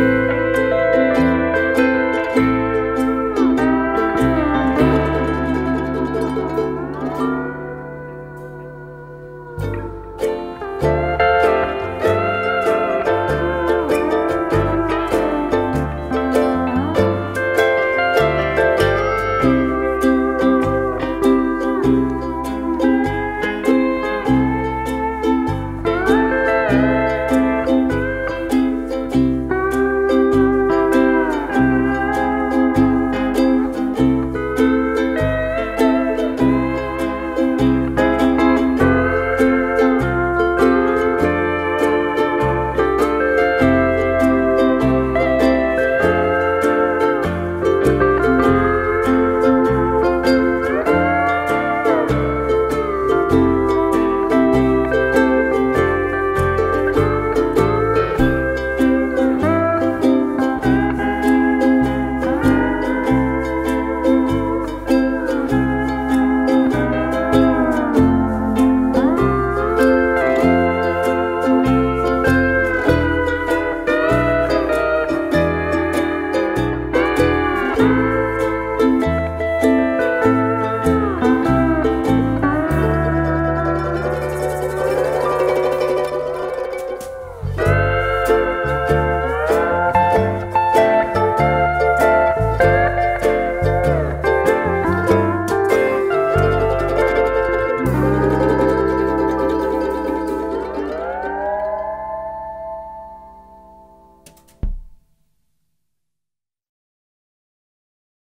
Bye.